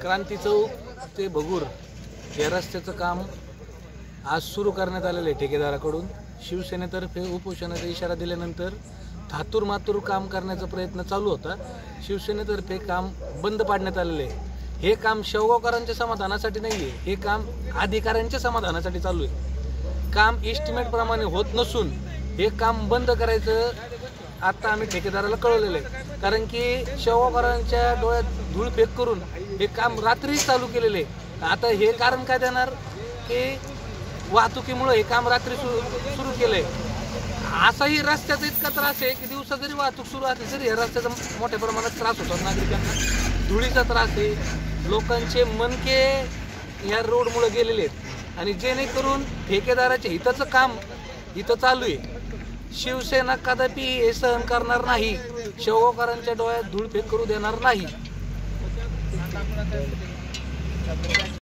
क्रांती चौक ते भगूर या रस्त्याचं काम आज सुरू करण्यात आलेलं आहे ठेकेदाराकडून. शिवसेनेतर्फे उपोषणाचा इशारा दिल्यानंतर थातूर मातूर काम करण्याचा प्रयत्न चालू होता. शिवसेनेतर्फे काम बंद पाडण्यात आलेले आहे. हे काम शेवगावकरांच्या समाधानासाठी नाही आहे हे काम अधिकाऱ्यांच्या समाधानासाठी चालू आहे. काम इस्टिमेटप्रमाणे होत नसून हे काम बंद करायचं आता आम्ही ठेकेदाराला कळवलेलं आहे. कारण की शेवकरांच्या डोळ्यात धूळ फेक करून हे काम रात्री चालू केलेले आहे. आता हे कारण काय देणार? की वाहतुकीमुळं हे काम रात्री सुरू सुरू केलंय. असाही रस्त्याचा इतका त्रास आहे की दिवसा जरी वाहतूक सुरू असली तरी ह्या रस्त्याचा मोठ्या प्रमाणात त्रास होतात नागरिकांना. धुळीचा त्रास आहे. लोकांचे मनके या रोडमुळे गेलेले आहेत. आणि जेणेकरून ठेकेदाराच्या हिताचं काम इथं चालू आहे. शिवसेना कदापि हे सहन करणार नाही. शेवगावकरांच्या डोळ्यात धूळ फेक करू देणार नाही.